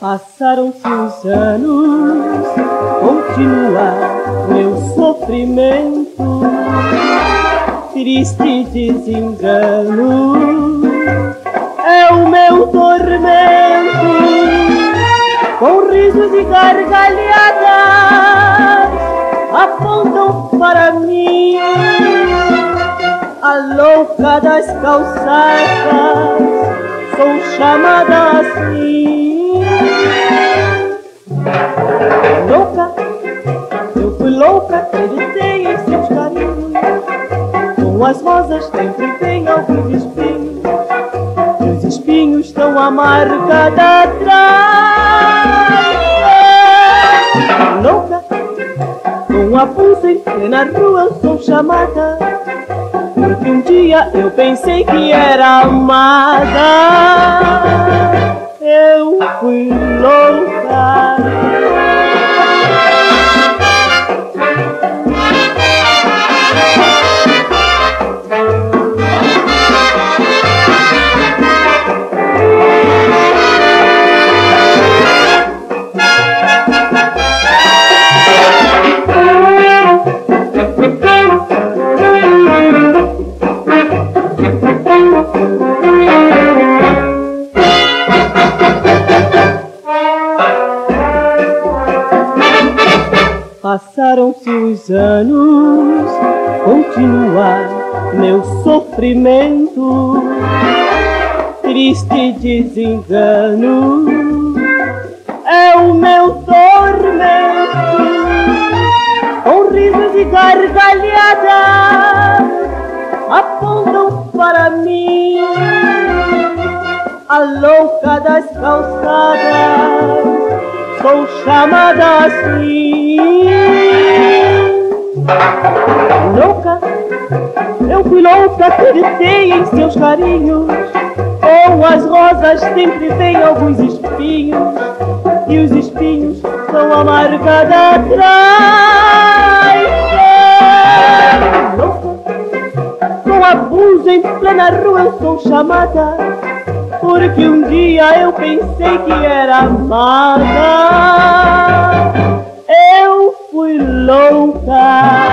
Passaram-se os anos, continua meu sofrimento, triste desengano, com risos e gargalhadas apontam para mim a louca das calçadas, sou chamada assim. Louca, eu fui louca, acreditei em seus carinhos. Com as rosas sempre vem alguns espinhos. Os espinhos estão a marca da trás. Com a pulsa em plena rua sou chamada. Porque um dia eu pensei que era amada eu fui louca. Passaram-se os anos, continua meu sofrimento, triste desengano, é o meu tormento, com risos e gargalhadas apontam para mim a louca das calçadas sou chamada assim. Louca, eu fui louca, acreditei em seus carinhos. Com as rosas sempre vem alguns espinhos, e os espinhos são amarga da traição. Louca, com abuso em plena rua eu sou chamada porque um dia eu pensei que era amada. Eu fui louca.